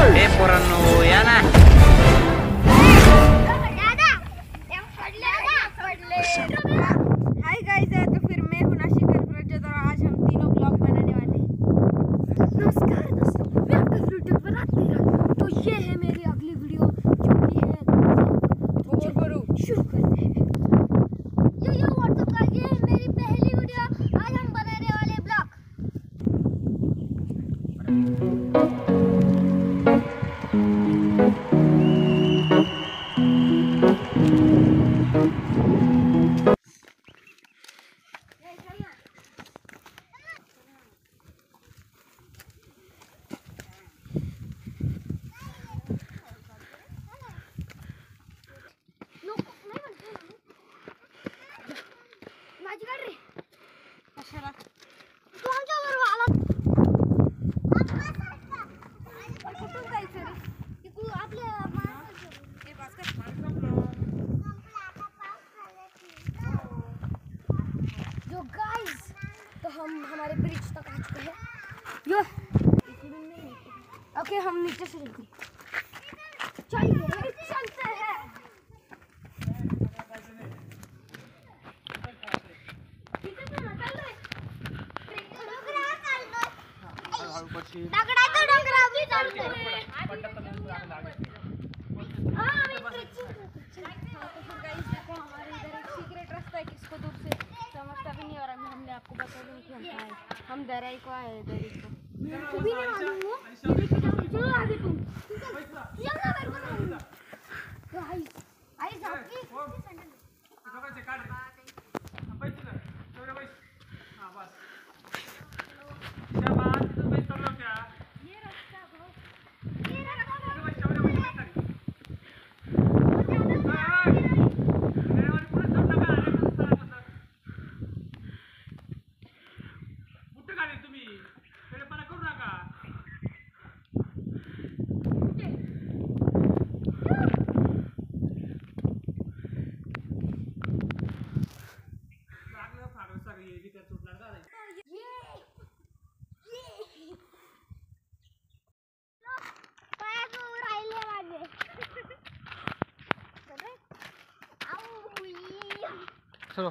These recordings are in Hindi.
Eh, Temporano. जो गाइस तो हम हमारे ब्रिज तक आ चुके हैं। यो ओके हम नीचे से चलते हैं। चलिए चलते हैं। दगडाचं डोंगरावरी चालतोय. हाँ, आम्ही stretching हम दराई को आए दराई को भी नहीं मालूम वो चलो आगे तुम चल ना मेरे को मालूम गाइस गाइस आपकी सैंडल ये रास्ता बहुत ये रास्ता बहुत तुम्ही वेळेपणा करू नका लागलं फाडलं सगळं हे जिथं सुटणार का राहिले माझे आऊ, ई. चलो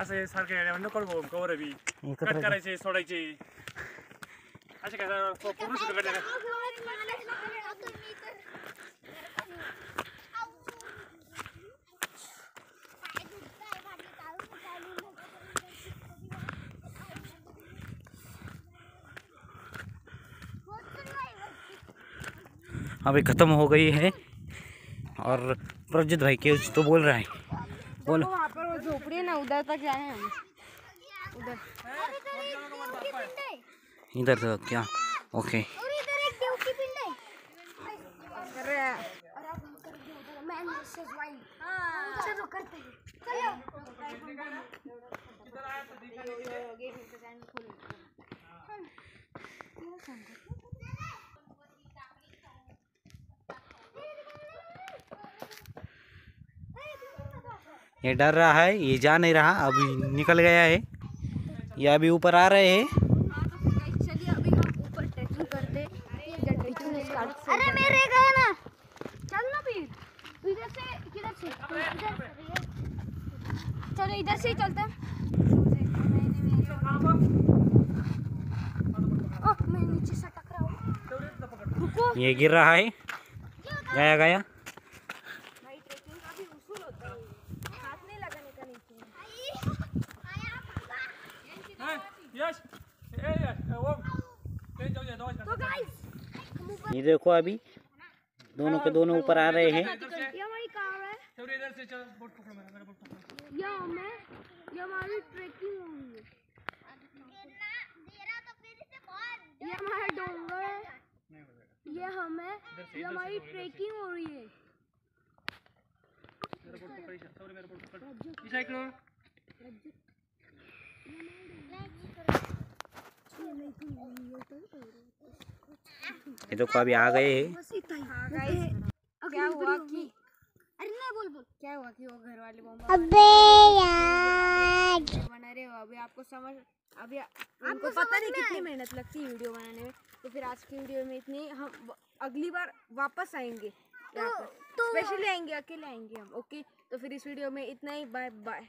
असं सारखं येड्यावर नको भाऊ कवर बी. एकत्र कट करायचे सोडायचे. असे काय पूर्ण सुद्धा कडल्या अभी ख़त्म हो गई है और प्रज्योत भाई के तो बोल रहा है बोलो। है ना उधर तक जाए हम। उधर। इधर तो क्या? ओके और इधर एक देव की पिंड है और अब हम करेंगे उधर मैन वर्सेस वाइल्ड चलो करते हैं चलो ये डर रहा है ये जा नहीं रहा अभी निकल गया है। ये अभी ऊपर आ रहे हैं। अरे मेरे गए ना। चल ना फिर। इधर से किधर से इधर चलो इधर से ही चलते ओह मैं नीचे से टकरा ये गिर रहा है। गया गया भाई ट्रैकिंग का भी उसूल होता है हाथ नहीं लगाने का नीचे यश ए यश ओम ते जाऊ दे दवाई तो गाइस ये देखो अभी दोनों के दोनों ऊपर आ रहे हैं। ये हमारी कार है। तेरे इधर से चल बोट पकड़ मेरा मेरा बोट पकड़। ये हमें ये हमारी ट्रैकिंग है। ये हमारी ट्रेकिंग हो रही है। लो ये तो कभी आ गए हैं। ही हाँ क्या हुआ कि अरे नहीं बोल बोल। क्या हुआ कि वो घर वाले अबे यार। बना रहे हो? अभी आपको समझ अभी आपको पता नहीं कितनी मेहनत लगती है वीडियो बनाने में। तो फिर आज की वीडियो में इतनी हम अगली बार वापस आएँगे। तो, पर। स्पेशली आएँगे अकेले आएँगे हम ओके तो फिर इस वीडियो में इतना ही। Bye bye